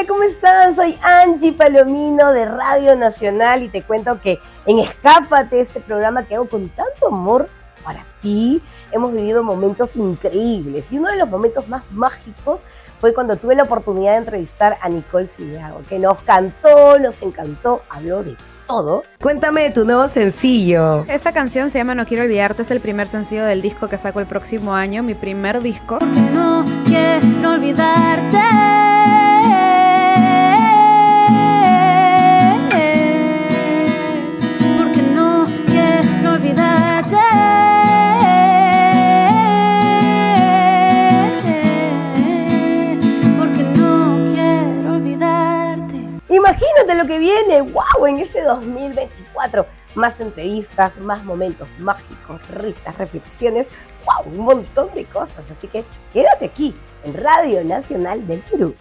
Hola, ¿cómo están? Soy Angie Palomino de Radio Nacional y te cuento que en Escápate, este programa que hago con tanto amor para ti, hemos vivido momentos increíbles y uno de los momentos más mágicos fue cuando tuve la oportunidad de entrevistar a Nicole Cillago, que nos cantó, nos encantó, habló de todo. Cuéntame de tu nuevo sencillo. Esta canción se llama No quiero olvidarte, es el primer sencillo del disco que saco el próximo año, mi primer disco. No quiero olvidarte. Imagínate lo que viene, wow, en este 2024. Más entrevistas, más momentos mágicos, risas, reflexiones, wow, un montón de cosas. Así que quédate aquí en Radio Nacional del Perú.